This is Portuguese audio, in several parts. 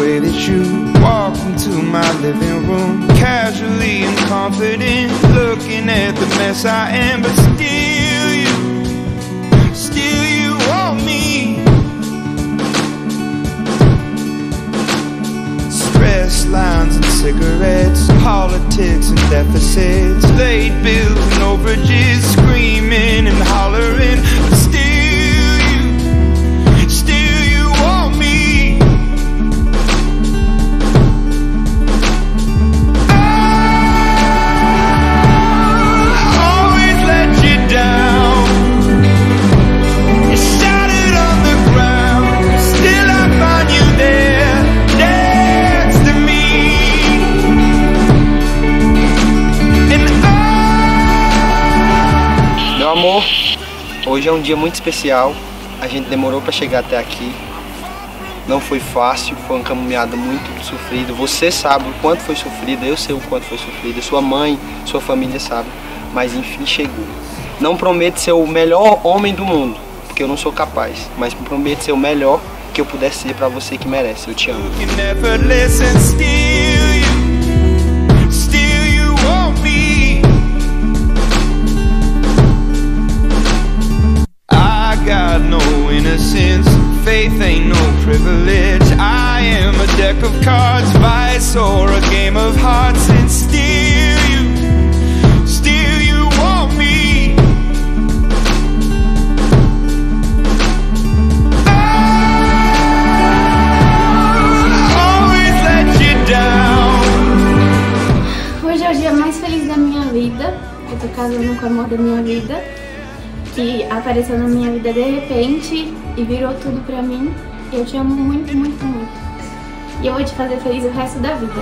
way that you walked into my living room, casually and confident, looking at the mess I am, but still you, still you want me. Stress lines and cigarettes, politics and deficits, late bills and overages, screaming hoje é um dia muito especial. A gente demorou para chegar até aqui. Não foi fácil, foi uma caminhada muito sofrida. Você sabe o quanto foi sofrida, eu sei o quanto foi sofrida, sua mãe, sua família sabe. Mas enfim chegou. Não prometo ser o melhor homem do mundo, porque eu não sou capaz. Mas prometo ser o melhor que eu puder ser para você que merece. Eu te amo. No innocence, faith ain't no privilege. I am a deck of cards, vice or a game of hearts, and still you, still you want me. Always let you down. Hoje é o dia mais feliz da minha vida. Eu tô casando com o amor da minha vida. Que apareceu na minha vida de repente e virou tudo pra mim. Eu te amo muito, muito, muito. E eu vou te fazer feliz o resto da vida.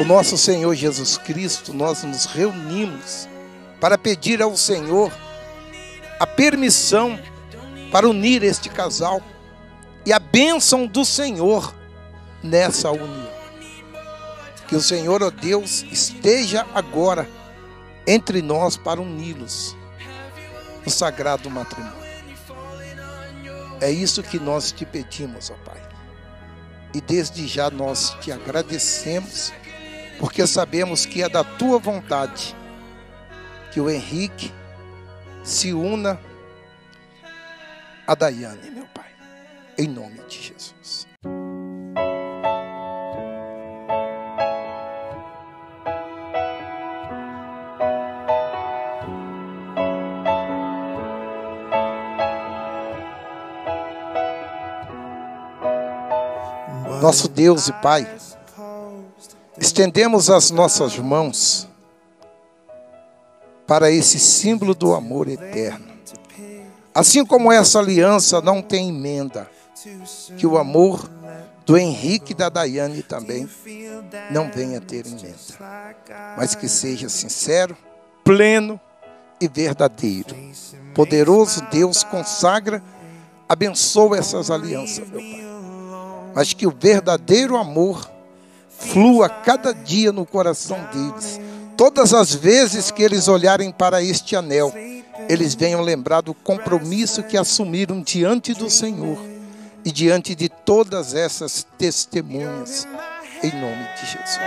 O nosso Senhor Jesus Cristo, nós nos reunimos para pedir ao Senhor a permissão para unir este casal e a bênção do Senhor nessa união. Que o Senhor, ó Deus, esteja agora entre nós para uni-los no sagrado matrimônio. É isso que nós te pedimos, ó Pai. E desde já nós te agradecemos porque sabemos que é da tua vontade que o Henrique se una a Daiane, meu Pai, em nome de Jesus. Nosso Deus e Pai, estendemos as nossas mãos para esse símbolo do amor eterno. Assim como essa aliança não tem emenda, que o amor do Henrique e da Daiane também não venha ter emenda, mas que seja sincero, pleno e verdadeiro. Poderoso Deus consagra, abençoa essas alianças, meu Pai. Mas que o verdadeiro amor flua cada dia no coração deles. Todas as vezes que eles olharem para este anel, eles venham lembrar do compromisso que assumiram diante do Senhor e diante de todas essas testemunhas, em nome de Jesus.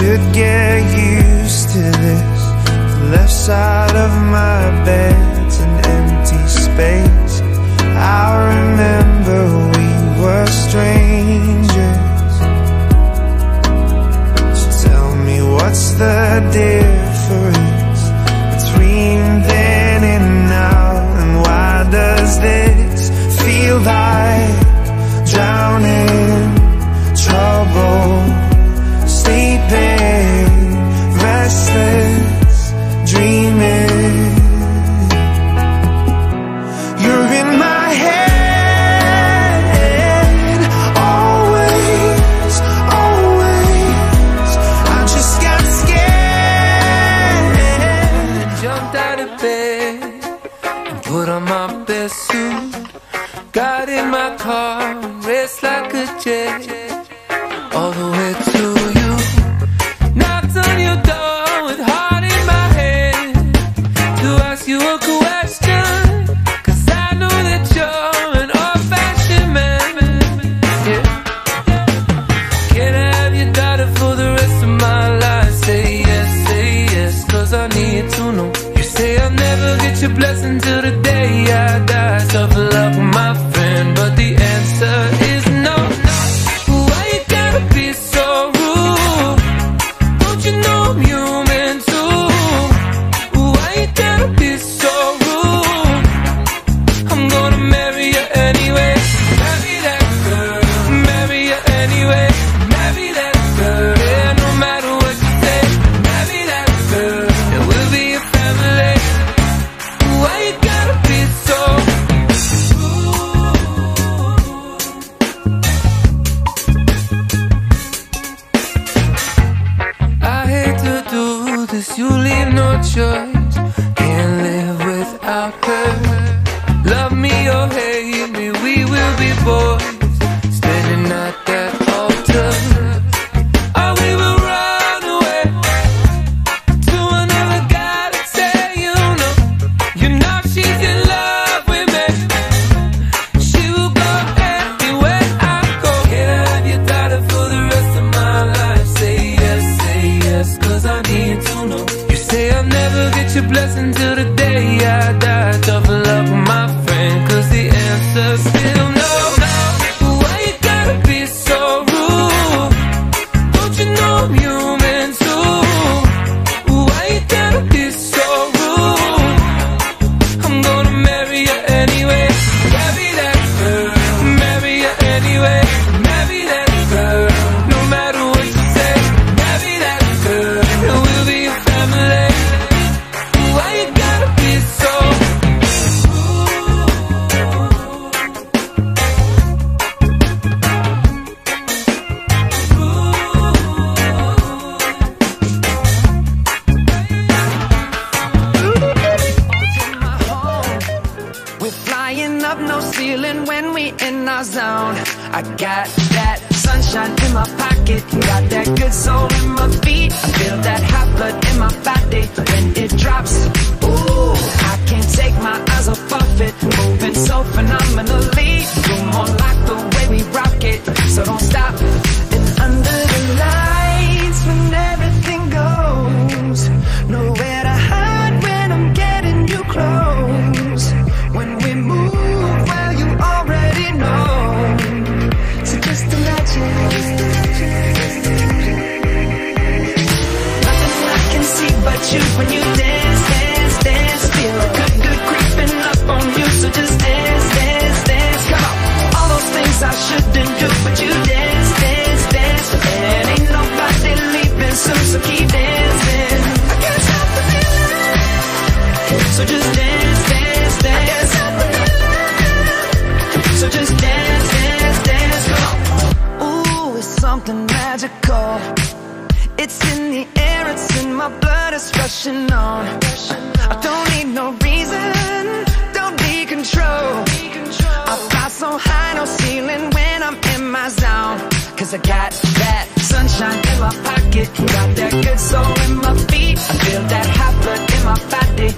should get used to this. The left side of my bed's an empty space. I remember we were strangers. So tell me what's the difference Between will be boys standing at that altar. or we will run away to another. You know, you know she's in love with me. She will go anywhere I go. Can I have your daughter for the rest of my life? Say yes, say yes, cause I need to know. You say I'll never get your blessing till the day I die. Tough luck, my friend, cause so still I got that sunshine in my pocket, got that good soul in my feet. I feel that hot blood in my body when it drops. So just dance, dance, dance. So just dance, dance, dance. Ooh, it's something magical. It's in the air, it's in my blood, it's rushing on. I don't need no reason, don't need control. I fly so high, no ceiling when I'm in my I got that sunshine in my pocket, got that good soul in my feet. I feel that hot blood my body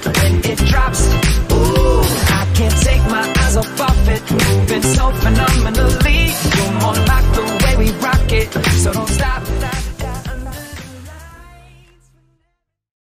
it drops. Ooh, I can't take my eyes off of it. Moving so phenomenally You more like the way we rock it. So don't stop.